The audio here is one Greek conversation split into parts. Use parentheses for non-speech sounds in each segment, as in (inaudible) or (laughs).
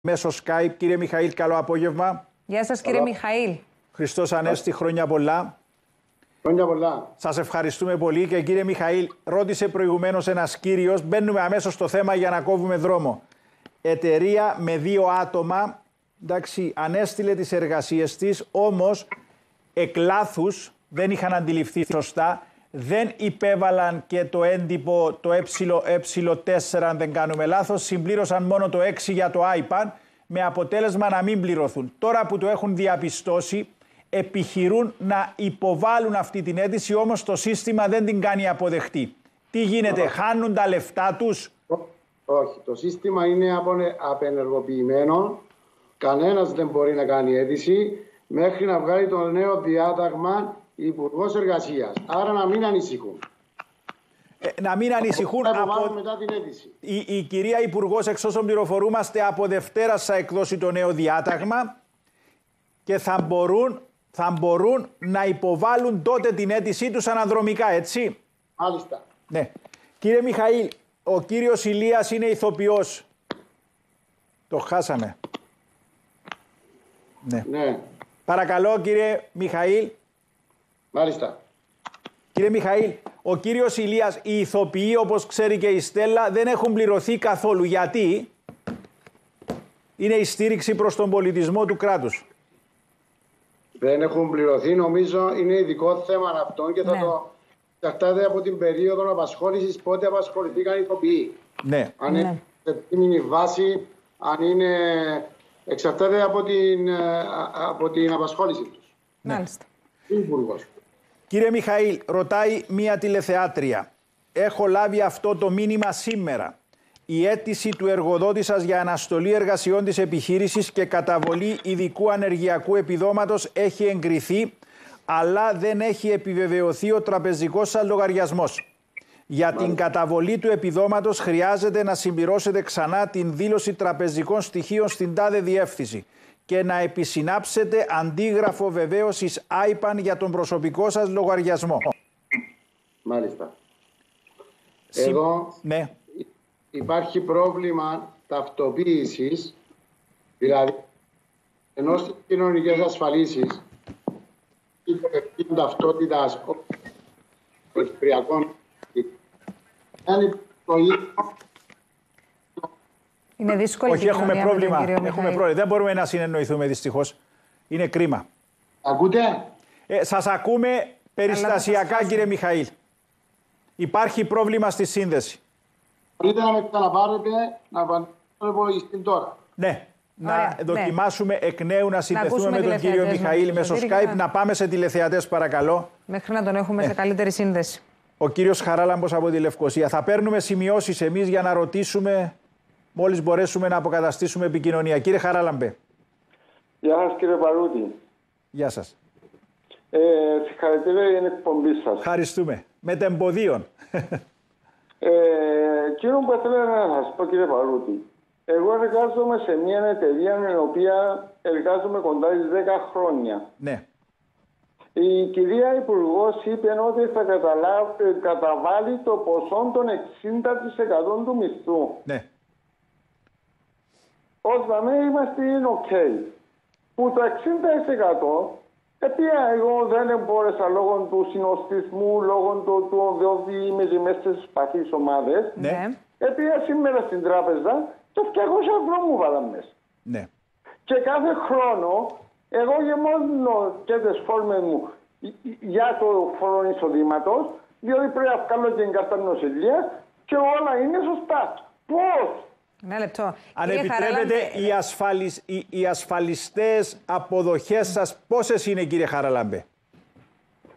μέσω Skype. Κύριε Μιχαήλ, καλό απόγευμα. Γεια σας κύριε Μιχαήλ. Χριστός Ανέστη, χρόνια πολλά. Χρόνια πολλά. Σας ευχαριστούμε πολύ και κύριε Μιχαήλ, ρώτησε προηγουμένως ένας κύριος, μπαίνουμε αμέσως στο θέμα για να κόβουμε δρόμο. Εταιρεία με δύο άτομα, εντάξει, ανέστηλε τις εργασίες της, όμως εκ λάθους, δεν είχαν αντιληφθεί σωστά, δεν υπέβαλαν και το έντυπο το ε4 αν δεν κάνουμε λάθος, συμπλήρωσαν μόνο το 6 για το iPad με αποτέλεσμα να μην πληρωθούν. Τώρα που το έχουν διαπιστώσει, επιχειρούν να υποβάλουν αυτή την αίτηση, όμως το σύστημα δεν την κάνει αποδεχτή. Τι γίνεται, χάνουν τα λεφτά τους; Όχι, το σύστημα είναι απενεργοποιημένο. Κανένας δεν μπορεί να κάνει αίτηση μέχρι να βγάλει το νέο διάταγμα Υπουργός Εργασίας. Άρα να μην ανησυχούν. Ε, να μην ανησυχούν από... μετά την αίτηση. Η, η κυρία Υπουργός, εξ όσων πληροφορούμαστε, από Δευτέρα θα εκδώσει το νέο διάταγμα και θα μπορούν, θα μπορούν να υποβάλουν τότε την αίτησή τους αναδρομικά, έτσι; Μάλιστα. Ναι. Κύριε Μιχαήλ, ο κύριος Ηλίας είναι ηθοποιός. Το χάσαμε. Ναι. ναι. Παρακαλώ κύριε Μιχαήλ. Μάλιστα. Κύριε Μιχαήλ, ο κύριος Ηλίας, οι ηθοποιοί όπως ξέρει και η Στέλλα δεν έχουν πληρωθεί καθόλου. Γιατί; Είναι η στήριξη προς τον πολιτισμό του κράτους. Δεν έχουν πληρωθεί, νομίζω είναι ειδικό θέμα αυτό και θα ναι. το εξαρτάται από την περίοδο απασχόλησης πότε απασχοληθήκαν οι ηθοποιοί. Ναι. Αν ναι. είναι σε η βάση, αν είναι. εξαρτάται από την, ε, από την απασχόληση τους. Ναι. Μάλιστα. Υπουργός. Κύριε Μιχαήλ, ρωτάει μία τηλεθεάτρια. Έχω λάβει αυτό το μήνυμα σήμερα. Η αίτηση του εργοδότη σας για αναστολή εργασιών της επιχείρησης και καταβολή ειδικού ανεργειακού επιδόματος έχει εγκριθεί, αλλά δεν έχει επιβεβαιωθεί ο τραπεζικός σας λογαριασμός. Για την καταβολή του επιδόματος χρειάζεται να συμπληρώσετε ξανά την δήλωση τραπεζικών στοιχείων στην τάδε διεύθυνση και να επισυνάψετε αντίγραφο βεβαίωσης IPAN για τον προσωπικό σας λογαριασμό. Μάλιστα. Εδώ ναι. υπάρχει πρόβλημα ταυτοποίησης, δηλαδή ενώ στις κοινωνικές ασφαλίσεις η ταυτότητας περιφερειακών είναι το ίδιο είναι δύσκολη Όχι, έχουμε πρόβλημα. Έχουμε πρόβλημα. Δεν μπορούμε να συνεννοηθούμε δυστυχώς. Είναι κρίμα. Ακούτε; Ε, Σας ακούμε περιστασιακά κύριε Μιχαήλ. Υπάρχει πρόβλημα στη σύνδεση. Μπορείτε να με ξαναπάρετε να απαντήσω τώρα. Ναι. να ναι. δοκιμάσουμε εκ νέου να συνδεθούμε με τον κύριο Μιχαήλ μέσω Skype. Να πάμε σε τηλεθεατές παρακαλώ. Μέχρι να τον έχουμε σε καλύτερη σύνδεση. Ο κύριος Χαράλαμπος από τη Λευκοσία. Θα παίρνουμε σημειώσεις εμείς για να ρωτήσουμε μόλις μπορέσουμε να αποκαταστήσουμε επικοινωνία. Κύριε Χαράλαμπε. Γεια σας κύριε Παρούτη. Γεια σας. Ε, συγχαρητήρια για την εκπομπή σας. Ευχαριστούμε. Με τεμποδίων. ε, κύριο που ήθελα να σας πω κύριε Παρούτη. Εγώ εργάζομαι σε μια εταιρεία με την οποία εργάζομαι κοντά στις 10 χρόνια. Ναι. Η κυρία Υπουργός είπε ότι θα καταβάλει το ποσό των 60% του μισθού. Ναι. Ως δαμέ είμαστε ok. Που το 60% επειδή εγώ δεν μπόρεσα λόγω του συνοστισμού, λόγω του, του διότι είμαι και μέσα στις παθείς ομάδες. Ναι. Επειδή σήμερα στην τράπεζα το 200 ευρώ μου βάλαν μέσα. Ναι. Και κάθε χρόνο εγώ γεμώνω και τις φόρμες μου για το φόρο εισοδήματος, διότι πρέπει να βγάλω και εγκατά νοσηλεία και όλα είναι σωστά. Πώς; Ένα λεπτό. Αν επιτρέπετε, οι, ασφαλισ... οι, οι ασφαλιστές αποδοχές σας πόσες είναι κύριε Χαραλάμπε;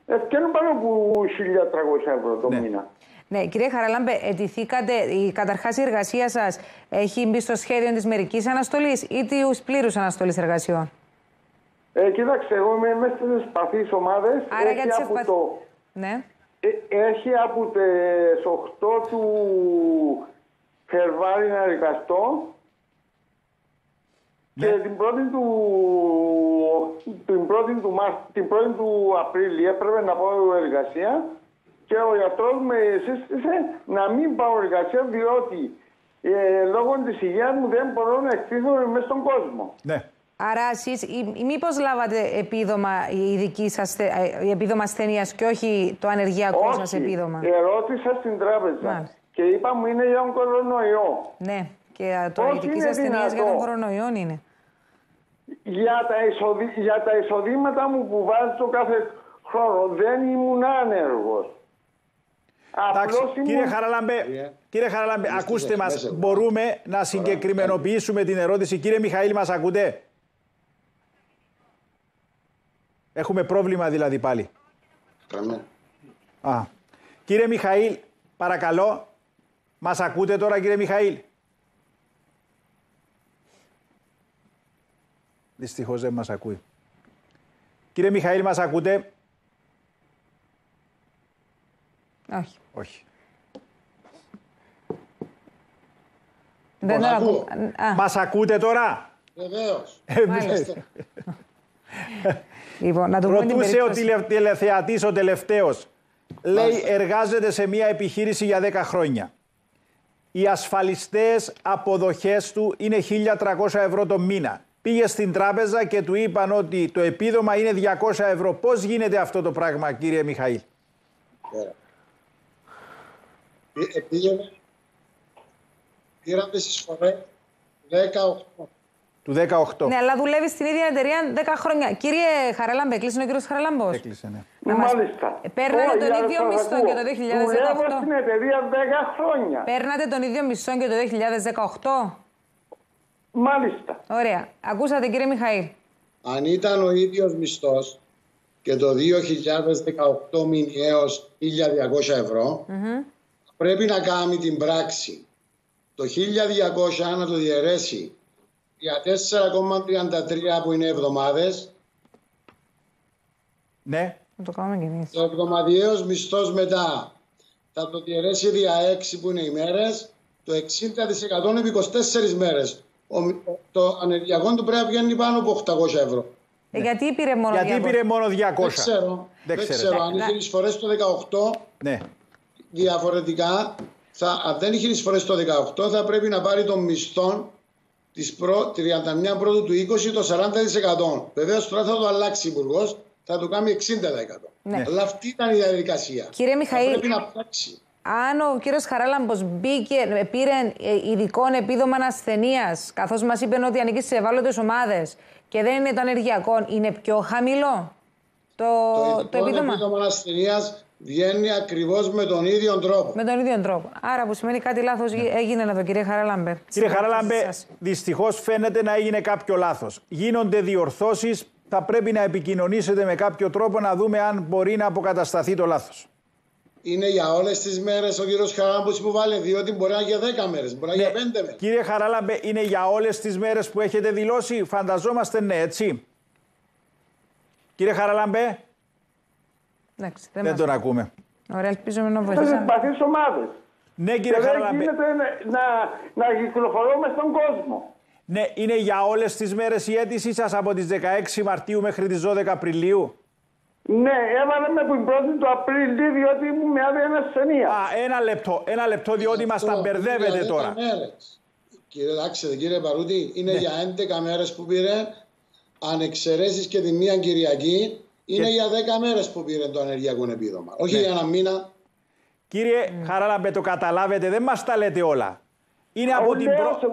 Ευκαιρούν πάνω από 1.300 ευρώ το ναι. μήνα. Ναι, κύριε Χαραλάμπε, ετηθήκατε, η, καταρχάς η εργασία σας έχει μπει στο σχέδιο της μερικής αναστολής ή της πλήρους αναστολής εργασιών; Ε, κοίταξε, εγώ είμαι μέσα στις παθείς ομάδες. Άρα για τις ευπαθ... το... Ναι. Ε, έχει από τις 8 του Φερβάρι να εργαστώ και ναι. την πρώτη του, την πρώτη του, την πρώτη του Απρίλη έπρεπε να πάω εργασία και ο γιατρός με σύστησε να μην πάω εργασία διότι ε, λόγω της υγείας μου δεν μπορώ να εκτίθομαι μέσα στον κόσμο. Ναι. Άρα εσείς ή, ή μήπως λάβατε επίδομα η δική σας θε- ε, η επίδομα ασθενείας και όχι το ανεργειακό σας επίδομα; ερώτησα στην τράπεζα Μάλιστα. Και είπα μου είναι για τον κορονοϊό. Ναι. Και α, το Πώς η δική είναι σας ασθενείας για τον δυνατό; κορονοϊό είναι. Για τα, εισοδη... για τα εισοδήματα μου που βάζω κάθε χρόνο δεν ήμουν άνεργος. Εντάξει, Απλώς ήμουν... κύριε Χαραλάμπε, κύριε Χαραλάμπε ακούστε μας, μέσα. μπορούμε να συγκεκριμενοποιήσουμε την ερώτηση. Κύριε Μιχαήλ, μας ακούτε; Έχουμε πρόβλημα δηλαδή πάλι. Καμία. Α. Κύριε Μιχαήλ, παρακαλώ, μας ακούτε τώρα κύριε Μιχαήλ; Δυστυχώς δεν μας ακούει. Κύριε Μιχαήλ, μας ακούτε; Όχι. Όχι. Δεν Μπορώ τον να ακού- ακούω. Α, Μας ακούτε τώρα; Βεβαίως. μάλιστα. (laughs) Λοιπόν, να του πούμε την Ρωτούσε ο περίπτωση. τηλε, τηλεθεατής ο τελευταίος. Λέει εργάζεται σε μια επιχείρηση για 10 χρόνια. Οι ασφαλιστές αποδοχές του είναι 1.300 ευρώ το μήνα. Πήγε στην τράπεζα και του είπαν ότι το επίδομα είναι 200 ευρώ. Πώς γίνεται αυτό το πράγμα κύριε Μιχαήλ; Ωραία. Ε, ε, Πήγαινε. Πήραν τις εισφορές 18. Του 18. Ναι, αλλά δουλεύει στην ίδια εταιρεία 10 χρόνια. Κύριε Χαραλάμπε, κλείσει ο κύριος Χαραλάμπος; Έκλεισε, ναι. να μας- Μάλιστα. Ε, παίρνατε Όχι, τον αλλά ίδιο σας μισθό ακούω. και το 2018. Δουλεύω στην εταιρεία 10 χρόνια. Παίρνατε τον ίδιο μισθό και το 2018. Μάλιστα. Ωραία. Ακούσατε κύριε Μιχαήλ. Αν ήταν ο ίδιος μισθός και το 2018 μηνιαίος 1.200 ευρώ, πρέπει να κάνει την πράξη. Το 1.200 να το διαιρέσει για 4,33 που είναι εβδομάδες, Ναι. Να το κάνουμε κι εμείς. το εβδομαδιαίος μισθός μετά θα το διαιρέσει δια 6 που είναι οι μέρες, το 60% επί 24 μέρες. Ο, το ανεργιακό του πρέπει να βγαίνει πάνω από 800 ευρώ. Ε, γιατί πήρε μόνο Γιατί 200? πήρε μόνο 200. Δεν ξέρω. Δεν Δεν, ξέρετε. ξέρω. Αν είχε εισφορές το 18, Ναι. διαφορετικά, θα, αν δεν είχε εισφορές το 18, θα πρέπει να πάρει τον μισθό της προ, 31 πρώτου του 20 το 40%. Βεβαίως τώρα θα το αλλάξει ο Υπουργός, θα το κάνει 60%. Ναι. Αλλά αυτή ήταν η διαδικασία. Κύριε Μιχαήλ, Θα πρέπει να πράξει. Αν ο κύριος Χαράλαμπος μπήκε, ε, πήρε ε, ειδικό επίδομα ασθενεία, καθώς μας είπε ότι ανήκει σε ευάλωτες ομάδες και δεν είναι το ανεργειακό, είναι πιο χαμηλό το, το, Το επίδομα; επίδομα ασθενείας βγαίνει ακριβώς με τον ίδιο τρόπο. Με τον ίδιο τρόπο. Άρα που σημαίνει κάτι λάθος έγινε εδώ, κύριε Χαράλαμπερ. Κύριε Χαράλαμπε, δυστυχώς φαίνεται να έγινε κάποιο λάθος. Γίνονται διορθώσεις. Θα πρέπει να επικοινωνήσετε με κάποιο τρόπο να δούμε αν μπορεί να αποκατασταθεί το λάθος. Είναι για όλες τις μέρες ο κύριος Χαράμπος που βάλε, διότι μπορεί να είναι για 10 μέρες, μπορεί να είναι για 5 μέρες. Κύριε Χαράλαμπε, είναι για όλες τις μέρες που έχετε δηλώσει. Φανταζόμαστε ναι, έτσι. Κύριε Χαράλαμπε, Εντάξει, δεν δεν μας- τον ακούμε. Ωραία, ελπίζουμε να Σε βοηθήσαμε. συμπαθείς ομάδες. Ναι, Και κύριε δεν Χαράλαμπε. γίνεται να, να, να κυκλοφορούμε στον κόσμο. Ναι, είναι για όλες τις μέρες η αίτησή σας από τις 16 Μαρτίου μέχρι τις 12 Απριλίου; Ναι, έβαλε με την 1η του Απρίλη διότι ήμουν με άδεια ασθενεία. Α, ένα λεπτό, ένα λεπτό διότι μας τα Αυτό, μπερδεύετε είναι για 10 τώρα. Μέρες. Κύριε, άξετε, κύριε Παρούτη, είναι για 11 μέρες που πήρε, αν εξαιρέσεις και τη μία Κυριακή, είναι για 10 μέρες που πήρε το ανεργειακό επίδομα. Όχι για ένα μήνα. Κύριε Χαράλαμπε, το καταλάβετε, δεν μας τα λέτε όλα. Είναι από την Λέω προ... σου,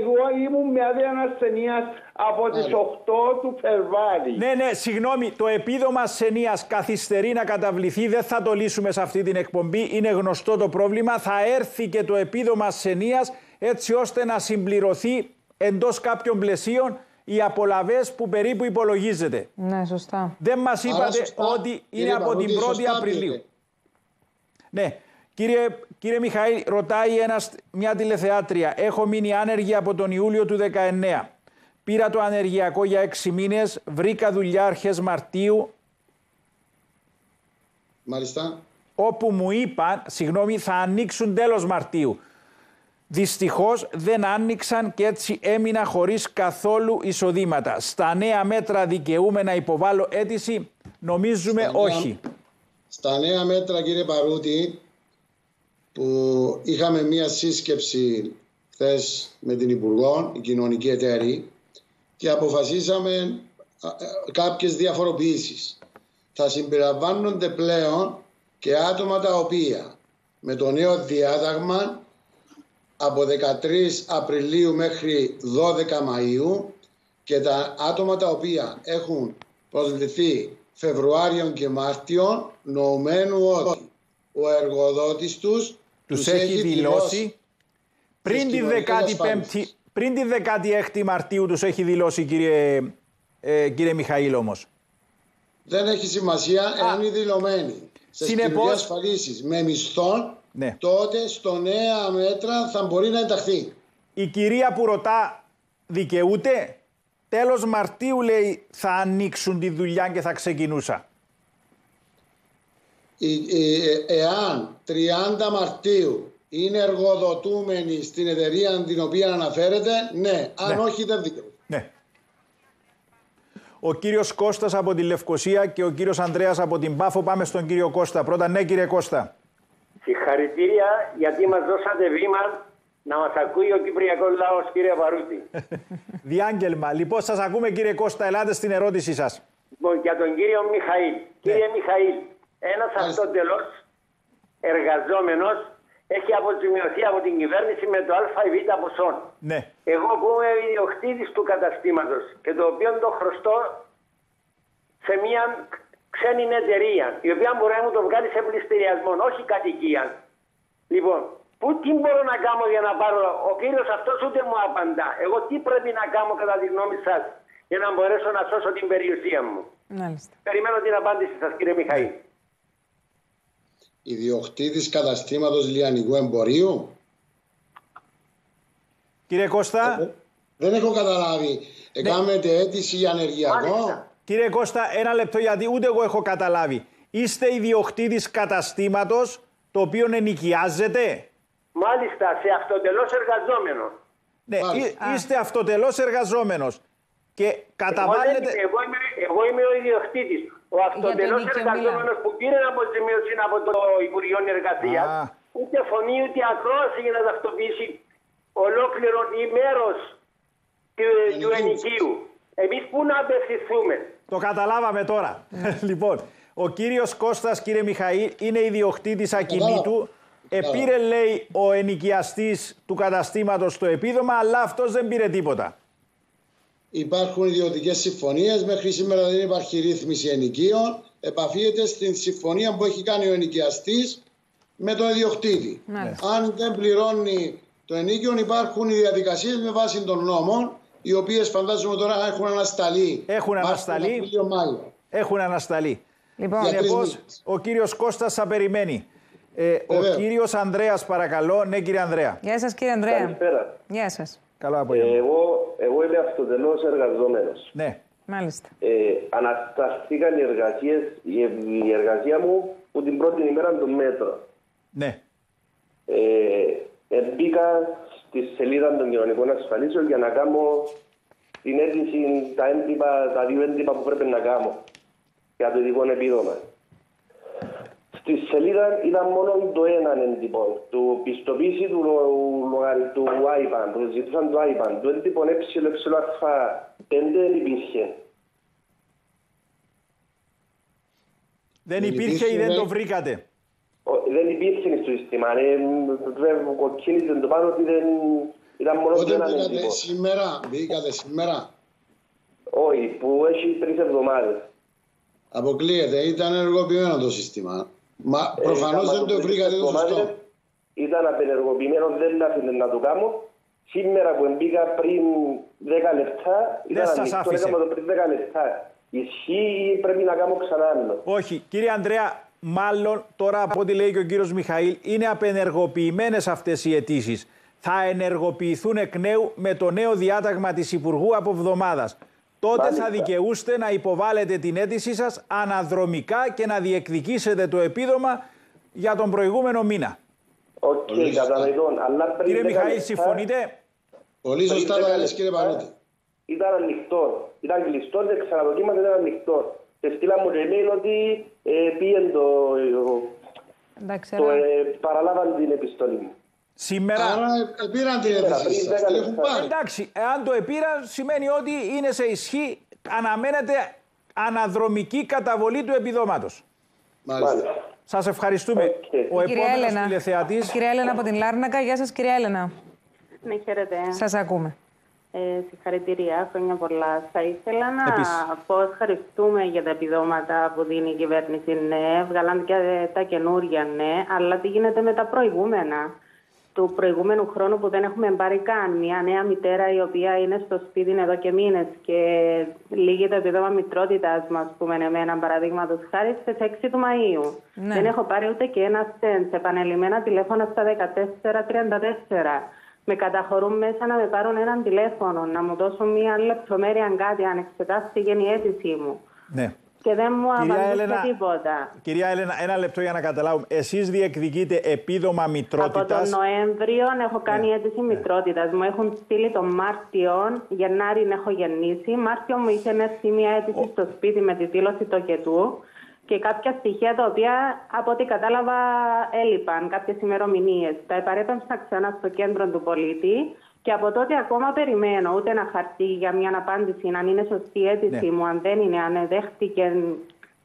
εγώ ήμουν με άδεια ασθενεία από τις 8 του Φεβρουάρι. Ναι, ναι, συγγνώμη, το επίδομα ασθενείας καθυστερεί να καταβληθεί. Δεν θα το λύσουμε σε αυτή την εκπομπή. Είναι γνωστό το πρόβλημα. Θα έρθει και το επίδομα ασθενείας έτσι ώστε να συμπληρωθεί εντός κάποιων πλαισίων οι απολαυές που περίπου υπολογίζεται. Ναι, σωστά. Δεν μας Άρα είπατε σωστά, ότι κύριε είναι από Παρούτη, την 1η σωστά Απριλίου. πήρε. Ναι. Κύριε, κύριε Μιχαήλ, ρωτάει ένας, μια τηλεθεάτρια. Έχω μείνει άνεργη από τον Ιούλιο του 19. Πήρα το ανεργειακό για 6 μήνες, βρήκα δουλειά αρχές Μαρτίου, Μάλιστα. όπου μου είπαν, συγγνώμη, θα ανοίξουν τέλος Μαρτίου. Δυστυχώς δεν άνοιξαν και έτσι έμεινα χωρίς καθόλου εισοδήματα. Στα νέα μέτρα δικαιούμαι να υποβάλω αίτηση, νομίζουμε Στα νέα- όχι. Στα νέα μέτρα, κύριε Παρούτη, που είχαμε μία σύσκεψη χθες με την Υπουργό, η κοινωνική εταίρη, και αποφασίσαμε κάποιες διαφοροποιήσεις. Θα συμπεριλαμβάνονται πλέον και άτομα τα οποία με το νέο διάταγμα από 13 Απριλίου μέχρι 12 Μαΐου και τα άτομα τα οποία έχουν προσληφθεί Φεβρουάριο και Μάρτιο νοουμένου ότι ο εργοδότης τους τους, έχει δηλώσει πριν τη, 15η, πριν τη 16η Μαρτίου τους έχει δηλώσει κύριε, ε, κύριε Μιχαήλ όμως. Δεν έχει σημασία εάν είναι δηλωμένοι σε Συνεπώς... ασφαλίσεις με μισθόν ναι. τότε στο νέα μέτρα θα μπορεί να ενταχθεί. Η κυρία που ρωτά δικαιούται; Τέλος Μαρτίου λέει θα ανοίξουν τη δουλειά και θα ξεκινούσα. Ε, εάν 30 Μαρτίου είναι εργοδοτούμενοι στην εταιρεία την οποία αναφέρεται, ναι. Αν ναι. όχι δεν δικαιούται. Ναι. Ο κύριος Κώστας από τη Λευκοσία και ο κύριος Ανδρέας από την Πάφο. Πάμε στον κύριο Κώστα. Πρώτα, ναι κύριε Κώστα. Συγχαρητήρια γιατί μας δώσατε βήμα να μας ακούει ο Κυπριακός λαός κύριε Παρούτη. (laughs) Διάγγελμα. Λοιπόν σας ακούμε κύριε Κώστα. Ελάτε στην ερώτησή σας. Λοιπόν, για τον κύριο Μιχαήλ. Ναι. Κύριε Μιχαήλ, ένας αυτοτελώς εργαζόμενος έχει αποζημιωθεί από την κυβέρνηση με το ΑΒ ποσό. Ναι. Εγώ που είμαι ιδιοκτήτης του καταστήματος και το οποίο το χρωστώ σε μια ξένη εταιρεία, η οποία μπορεί να μου το βγάλει σε πληστηριασμό, όχι κατοικία. Λοιπόν, πού τι μπορώ να κάνω για να πάρω, ο κύριος αυτός ούτε μου απαντά. Εγώ τι πρέπει να κάνω κατά τη γνώμη σας για να μπορέσω να σώσω την περιουσία μου; Μάλιστα. Περιμένω την απάντηση σας, κύριε Μιχαήλ ιδιοκτήτης καταστήματος λιανικού εμπορίου. Κύριε Κώστα. δεν έχω καταλάβει. Ναι. αίτηση για ανεργιακό. Κύριε Κώστα, ένα λεπτό γιατί ούτε εγώ έχω καταλάβει. Είστε ιδιοκτήτης καταστήματος το οποίο ενοικιάζεται; Μάλιστα, σε αυτοτελώς εργαζόμενος. Ναι, είστε αυτοτελώς εργαζόμενος και καταβάλλετε... Εγώ, είμαι, εγώ είμαι ο ιδιοκτήτης. Ο αυτοτελώς εργαζόμενος που πήρε αποζημίωση από το Υπουργείο Εργασίας, ούτε φωνή ούτε ακρόαση για να ταυτοποιήσει ολόκληρο ή μέρο του, του ενοικίου. Εμείς πού να απευθυνθούμε; Το καταλάβαμε τώρα. (laughs) λοιπόν, ο κύριος Κώστας, κύριε Μιχαήλ, είναι ιδιοκτήτης ακινήτου. Επήρε, λέει, ο ενοικιαστής του καταστήματος το επίδομα, αλλά αυτός δεν πήρε τίποτα. Υπάρχουν ιδιωτικές συμφωνίες. Μέχρι σήμερα δεν υπάρχει ρύθμιση ενοικίων. Επαφίεται στην συμφωνία που έχει κάνει ο ενοικιαστής με τον ιδιοκτήτη. Αν δεν πληρώνει το ενοίκιο, υπάρχουν οι διαδικασίες με βάση των νόμων, οι οποίες φαντάζομαι τώρα έχουν ανασταλεί. Έχουν ανασταλεί. Έχουν ανασταλεί. Λοιπόν, ο κύριος Κώστας θα περιμένει. Ε, ο κύριος Ανδρέας, παρακαλώ. Ναι, κύριε Ανδρέα. Γεια σας, κύριε Ανδρέα. Καλησπέρα. Γεια σας. Καλό απόγευμα. Ε, εγώ, εγώ είμαι αυτοτελώ εργαζόμενος. Ναι. Μάλιστα. Ε, ανασταθήκαν οι εργασίες, η, η, εργασία μου που την πρώτη ημέρα των μέτρων. Ναι. Ε, μπήκα στη σελίδα των κοινωνικών ασφαλίσεων για να κάνω την αίτηση, τα, έντυπα, τα δύο έντυπα που πρέπει να κάνω για το ειδικό επίδομα. Στη σελίδα ήταν μόνο το ένα έντυπο, του πιστοποίηση του, του IBAN, που ζητούσαν το IBAN. Το έντυπο ε5 δεν υπήρχε. Δεν υπήρχε ή δεν το βρήκατε. Δεν υπήρχε στο σύστημα. Βέβαια, κοκκίνησε το πάνω ότι δεν ήταν μόνο το ένα έντυπο. σήμερα, μπήκατε σήμερα. Όχι, που έχει τρεις εβδομάδες. Αποκλείεται, ήταν ενεργοποιημένο το σύστημα. Μα ε, προφανώς δεν το βρήκατε το σωστό. Ήταν απενεργοποιημένο, δεν άφηνε να το κάνω. Σήμερα που μπήκα πριν 10 λεπτά, ήταν ανοιχτό, έκανα το πριν 10 λεπτά. Ισχύει ή πρέπει να κάνω ξανά άλλο; Όχι. Κύριε Ανδρέα, μάλλον τώρα από ό,τι λέει και ο κύριος Μιχαήλ, είναι απενεργοποιημένες αυτές οι αιτήσεις. Θα ενεργοποιηθούν εκ νέου με το νέο διάταγμα της Υπουργού από εβδομάδας τότε Μάλιστα. θα δικαιούστε να υποβάλλετε την αίτησή σας αναδρομικά και να διεκδικήσετε το επίδομα για τον προηγούμενο μήνα. OK, okay, κατανοητό. Κύριε Μιχαήλ, συμφωνείτε; Πολύ σωστά το έλεγες κύριε Παρότη. Ήταν ανοιχτό. Ήταν κλειστό, δεν ξαναδοκίμασε, ήταν ανοιχτό. Και στείλαν μου το email ότι ε, πήγαινε το... Εντάξει, το ε, παραλάβαν την επιστολή μου. Σήμερα. Άρα ε, πήραν την αίτησή σας, την έχουν πάρει. Εντάξει, εάν το επήραν σημαίνει ότι είναι σε ισχύ, αναμένεται αναδρομική καταβολή του επιδόματος. Μάλιστα. Σας ευχαριστούμε. Οκ. Ο Κυρία επόμενος Έλενα. τηλεθεατής, Κυρία Έλενα από την Λάρνακα. Γεια σας κυρία Έλενα. Ναι, χαίρετε. Σας ακούμε. Ε, συγχαρητήρια, χρόνια πολλά. Θα ήθελα να Επίσης. πω ευχαριστούμε για τα επιδόματα που δίνει η κυβέρνηση. Ναι, βγάλαν και τα καινούρια, ναι, αλλά τι γίνεται με τα προηγούμενα; Του προηγούμενου χρόνου που δεν έχουμε πάρει καν. Μια νέα μητέρα η οποία είναι στο σπίτι εδώ και μήνες και λύγει το επιδόμα μητρότητα μας, πούμε, εμένα παραδείγματος χάρη στις 6 του Μαΐου. Ναι. Δεν έχω πάρει ούτε και ένα στεν σε επανελειμμένα τηλέφωνα στα 1434. Με καταχωρούν μέσα να με πάρουν έναν τηλέφωνο, να μου δώσουν μία λεπτομέρεια κάτι, αν εξετάστηκε η αίτησή μου. ναι. Και δεν μου Κυρία απαντήσε Έλενα, τίποτα. κυρία Έλενα, ένα λεπτό για να καταλάβουμε. Εσείς διεκδικείτε επίδομα Από τον μητρότητας. Νοέμβριο έχω κάνει Ναι. αίτηση μητρότητας. Μου έχουν στείλει τον Μάρτιο, Γενάρη έχω γεννήσει. Μάρτιο μου είχε έρθει μια αίτηση στο σπίτι με τη δήλωση τοκετού και κάποια στοιχεία τα οποία από ό,τι κατάλαβα έλειπαν, κάποιες ημερομηνίες. Τα επαρέπεμψα ξανά στο κέντρο του πολίτη και από τότε ακόμα περιμένω ούτε ένα χαρτί για μια απάντηση, αν είναι σωστή η αίτηση Ναι. μου, αν δεν είναι, αν δέχτηκε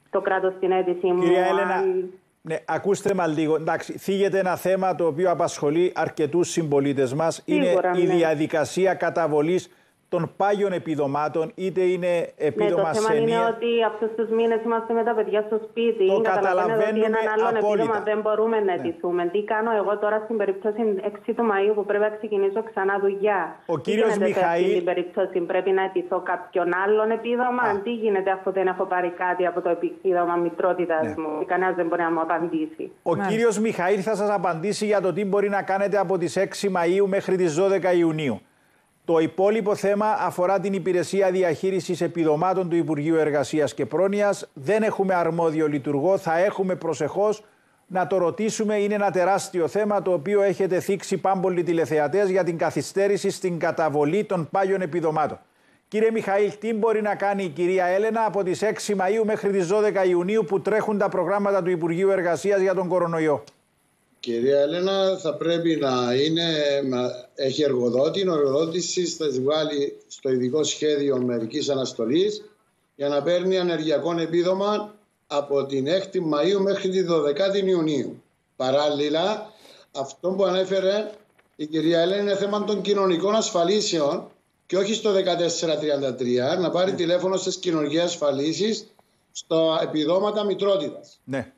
το κράτος την αίτηση μου. Κυρία Έλενα, αν- ναι, ακούστε μα λίγο. Εντάξει, θίγεται ένα θέμα το οποίο απασχολεί αρκετούς συμπολίτες μας. είναι Σίγουρα, η ναι. διαδικασία καταβολής των πάγιων επιδομάτων, είτε είναι Ναι, επίδομα το θέμα σε είναι μία- ότι αυτούς τους μήνες είμαστε με τα παιδιά στο σπίτι. Το Καταλαβαίνετε καταλαβαίνουμε ότι έναν άλλον απόλυτα. επίδομα δεν μπορούμε να Ναι. αιτηθούμε. Τι κάνω εγώ τώρα στην περίπτωση 6 του Μαΐου που πρέπει να ξεκινήσω ξανά δουλειά; Ο Τι κύριος γίνεται σε Μιχαήλ- αυτή την περίπτωση; Πρέπει να αιτηθώ κάποιον άλλον επίδομα; Α. Τι γίνεται αφού δεν έχω πάρει κάτι από το επίδομα μητρότητα Ναι. μου; Κανένας δεν μπορεί να μου απαντήσει. Ο κύριος Μιχαήλ θα σας απαντήσει για το τι μπορεί να κάνετε από τις 6 Μαΐου μέχρι τις 12 Ιουνίου. Το υπόλοιπο θέμα αφορά την υπηρεσία διαχείρισης επιδομάτων του Υπουργείου Εργασίας και Πρόνοιας. Δεν έχουμε αρμόδιο λειτουργό, θα έχουμε προσεχώς να το ρωτήσουμε. Είναι ένα τεράστιο θέμα το οποίο έχετε θίξει πάμπολοι τηλεθεατές για την καθυστέρηση στην καταβολή των πάγιων επιδομάτων. Κύριε Μιχαήλ, τι μπορεί να κάνει η κυρία Έλενα από τις 6 Μαΐου μέχρι τις 12 Ιουνίου που τρέχουν τα προγράμματα του Υπουργείου Εργασίας για τον κορονοϊό; Κυρία Έλενα, θα πρέπει να είναι, να έχει εργοδότη. Ο εργοδότης θα της βγάλει στο ειδικό σχέδιο μερικής αναστολής για να παίρνει ανεργειακό επίδομα από την 6η Μαΐου μέχρι τη 12η Ιουνίου. Παράλληλα, αυτό που ανέφερε η κυρία Έλενα είναι θέμα των κοινωνικών ασφαλίσεων και όχι στο 1433 να πάρει τηλέφωνο στις κοινωνικές ασφαλίσεις στο επιδόματα μητρότητας. Ναι.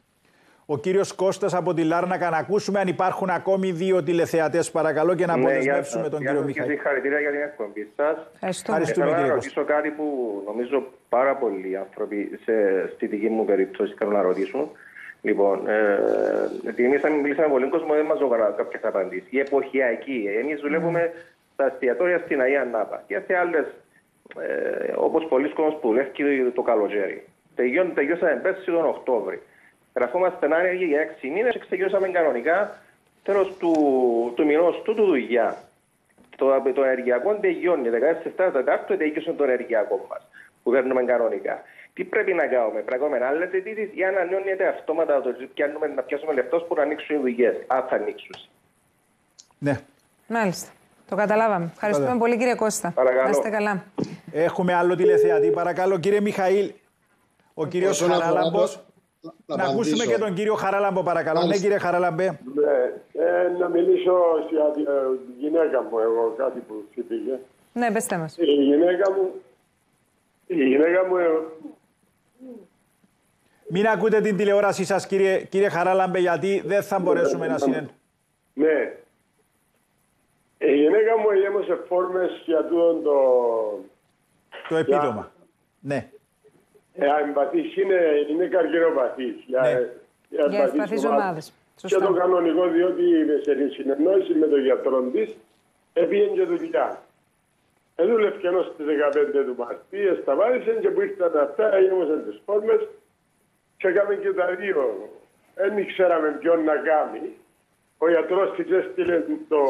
Ο κύριος Κώστας από τη Λάρνακα να ακούσουμε αν υπάρχουν ακόμη δύο τηλεθεατές παρακαλώ και να Ναι, αποδεσμεύσουμε τον κύριο Μιχαήλ. Συγχαρητήρια για την εκπομπή σας. Ευχαριστούμε. Ευχαριστούμε, Θέλω να κύριε ρωτήσω κάτι που νομίζω πάρα πολλοί άνθρωποι σε, στη δική μου περίπτωση θέλουν να ρωτήσουν. Λοιπόν, ε, επειδή εμεί μιλήσαμε πολύ κόσμο, δεν μας δώσαν κάποιες απαντήσεις. Η εποχιακή. Εμείς δουλεύουμε στα εστιατόρια στην Αγία Νάπα και σε άλλες, ε, όπως πολλοί κόσμοι που δουλεύει το καλοκαίρι. Τελειών, τελειώσαμε πέρσι τον Οκτώβρη. Γραφόμαστε άνεργοι για έξι μήνες και ξεκινήσαμε κανονικά τέλος του, του μηνός τούτου δουλειά. Το, το ενεργειακό τελειώνει. 14 Τετάρτου τελειώσε το ενεργειακό μας που παίρνουμε κανονικά. Τι πρέπει να κάνουμε, πρέπει να κάνουμε άλλε αιτήσει ή αν ανανεώνεται αυτόματα το πιάνουμε, να πιάσουμε λεφτός που να ανοίξουν οι δουλειές. Αν θα ανοίξουν. Ναι. Μάλιστα. Το καταλάβαμε. Ευχαριστούμε Καλά. πολύ κύριε Κώστα. Παρακαλώ. Να είστε καλά. Έχουμε άλλο τηλεθεατή. Παρακαλώ κύριε Μιχαήλ. Ο κύριος Όσον αφορά Χαράλαμπος. το- Να, να ακούσουμε απαντήσω. και τον κύριο Χαράλαμπο παρακαλώ. Ναι Μάλιστα. κύριε Χαράλαμπε. Ναι, ε, να μιλήσω για τη ε, γυναίκα μου εγώ, κάτι που πήγε. Ναι, πέστε μας. Η γυναίκα μου, η γυναίκα μου, ε, Μην ακούτε την τηλεόρασή σας κύριε, κύριε Χαράλαμπε γιατί δεν θα μπορέσουμε να συνέντουμε. ναι, η γυναίκα μου έγραψε φόρμες για τούτο το... Το επίδομα. Ναι. Ε, εμπαθής είναι, είναι καρκινοπαθής. Για, Ναι. Για ευπαθείς ομάδες. Και Σωστά. το κανονικό, διότι σε συνεννόηση με τον γιατρό της, έπιεν και δουλειά. Έδουλευε ενώ στις 15 του Μαρτίου, σταμάτησε και που ήρθαν αυτά, έγραψαν τις φόρμες και έκαμε και τα δύο. Δεν ξέραμε ποιον να κάνει. Ο γιατρός της έστειλε το...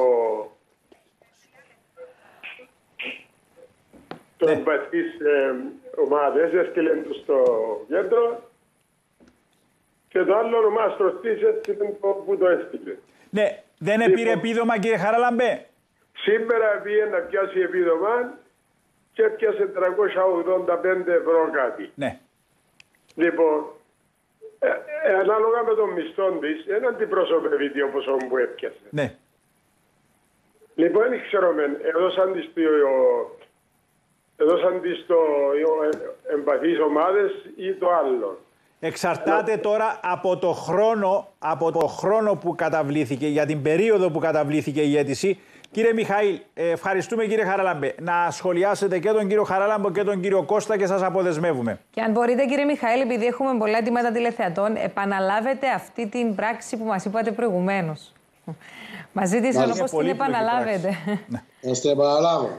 Το Ναι. εμπαθής ε, ομάδες, έστειλε το στο κέντρο και το άλλο ο μάστρος της έστειλε το που το έστειλε. Ναι, Δεν επήρε επίδομα κύριε Χαράλαμπε. Σήμερα πήγε να πιάσει επίδομα και έπιασε 385 ευρώ κάτι. Ναι. Λοιπόν, ε, ε, ανάλογα με τον μισθό της, δεν αντιπροσωπεύει το ποσό που έπιασε. Ναι. Λοιπόν, δεν ξέρω μεν, έδωσαν της στο, έδωσαν της στο ε, εμπαθείς ομάδες ή το άλλο. Εξαρτάται τώρα από το χρόνο, από το χρόνο που καταβλήθηκε, για την περίοδο που καταβλήθηκε η αίτηση. Κύριε Μιχαήλ, ε, ευχαριστούμε κύριε Χαραλάμπε. Να σχολιάσετε και τον κύριο Χαραλάμπο και τον κύριο Κώστα και σας αποδεσμεύουμε. Και αν μπορείτε κύριε Μιχαήλ, επειδή έχουμε πολλά αιτήματα τηλεθεατών, επαναλάβετε αυτή την πράξη που μας είπατε προηγουμένως. Μας ζήτησαν Μάλιστα. όπω την επαναλάβετε. Να στην επαναλάβω.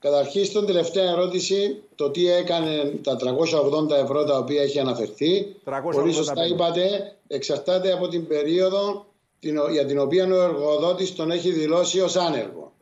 Καταρχήν, στην τελευταία ερώτηση, το τι έκανε τα 380 ευρώ τα οποία έχει αναφερθεί. 385. Πολύ σωστά είπατε, εξαρτάται από την περίοδο την ο- για την οποία ο εργοδότης τον έχει δηλώσει ως άνεργο.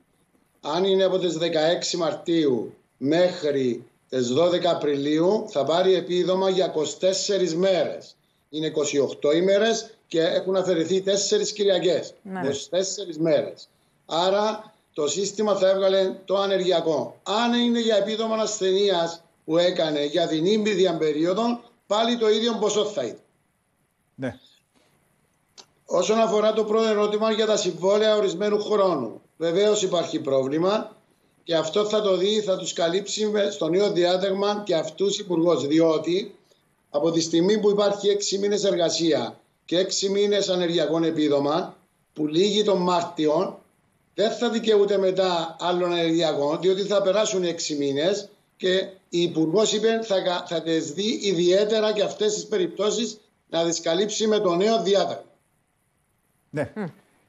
Αν είναι από τις 16 Μαρτίου μέχρι τις 12 Απριλίου θα πάρει επίδομα για 24 μέρες. Είναι 28 ημέρες και έχουν αφαιρεθεί 4 Κυριακές. Ναι. 24 μέρες. Άρα το σύστημα θα έβγαλε το ανεργειακό. Αν είναι για επίδομα ασθενείας που έκανε για την ήμιδια περίοδο, πάλι το ίδιο ποσό θα ήταν. Ναι. Όσον αφορά το πρώτο ερώτημα για τα συμβόλαια ορισμένου χρόνου, βεβαίως υπάρχει πρόβλημα και αυτό θα το δει, θα τους καλύψει με- στο νέο διάταγμα και αυτούς υπουργός. Διότι από τη στιγμή που υπάρχει έξι μήνες εργασία και έξι μήνες ανεργειακό επίδομα, που λύγει τον Μάρτιο, δεν θα δικαιούται μετά άλλων ανεργειακών, διότι θα περάσουν έξι μήνες και η Υπουργός είπε θα, κα- θα τις δει ιδιαίτερα και αυτές τις περιπτώσεις να τι καλύψει με το νέο διάταγμα. ναι.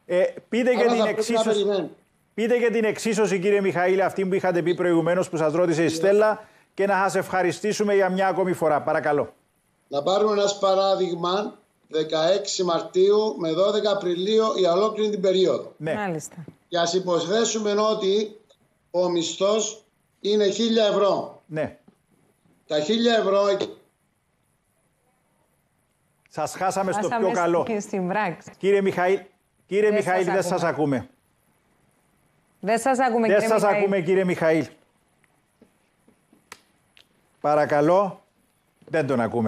Ε, πείτε, και Άρα την θα πρέπει να εξίσωση, περιμένουμε. πείτε και την εξίσωση, κύριε Μιχαήλ, αυτή που είχατε πει προηγουμένως που σας ρώτησε η Στέλλα και να σας ευχαριστήσουμε για μια ακόμη φορά. Παρακαλώ. Να πάρουμε ένας παράδειγμα 16 Μαρτίου με 12 Απριλίου για ολόκληρη την περίοδο. Ναι. Μάλιστα. Και ας υποθέσουμε ότι ο μισθός είναι 1000 ευρώ. ναι. Τα 1000 ευρώ Σας χάσαμε στο Χάσαμε πιο καλό. στη- Στην πράξη. Κύριε Μιχαήλ, κύριε Δεν Μιχαήλ, σας δεν σας ακούμε. ακούμε. Δεν σας ακούμε, Δεν κύριε σας Μιχαήλ. ακούμε κύριε Μιχαήλ. Παρακαλώ. Δεν τον ακούμε.